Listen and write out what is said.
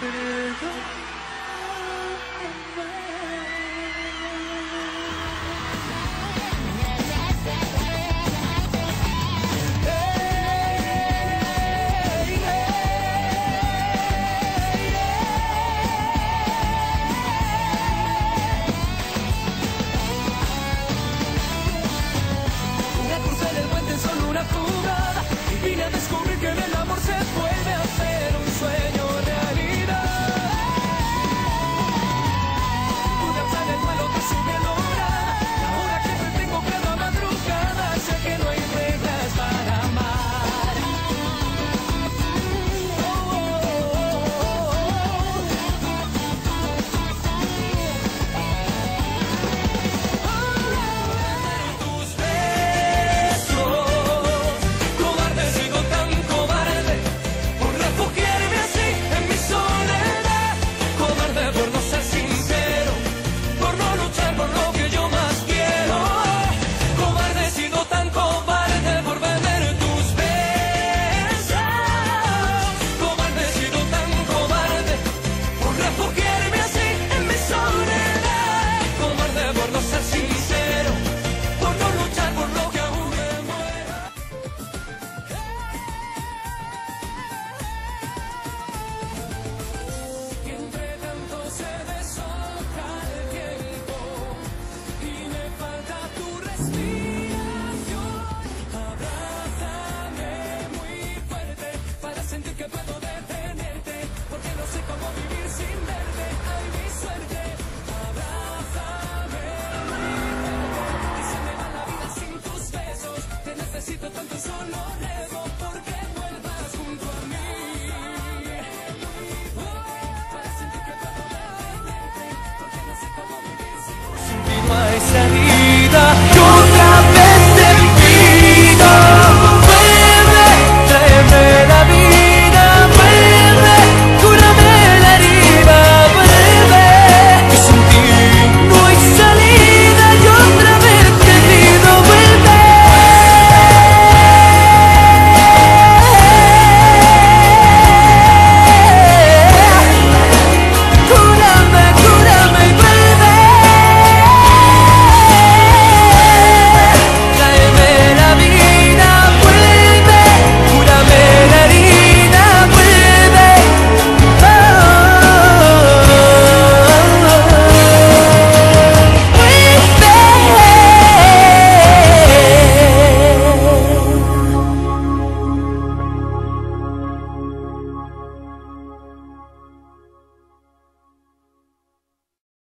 ブルー